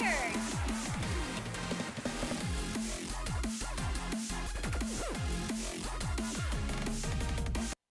record.